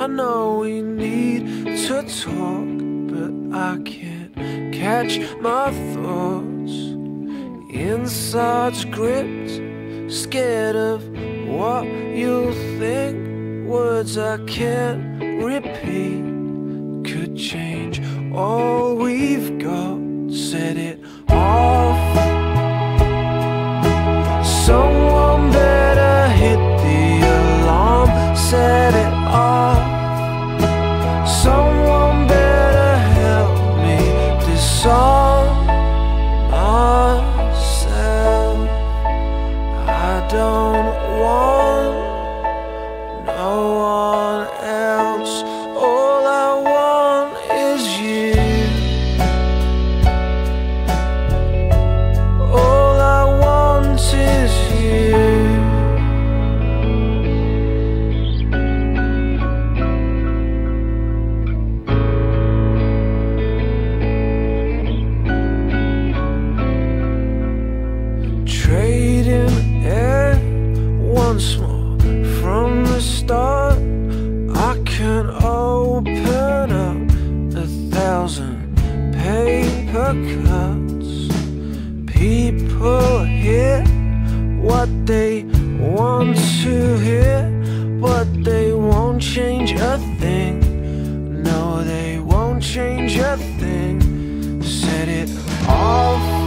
I know we need to talk, but I can't catch my thoughts inside script. Scared of what you'll think. Words I can't repeat could change all we've got. Said it off. More from the start. I can open up a thousand paper cuts. People hear what they want to hear, but they won't change a thing. No, they won't change a thing. Set it all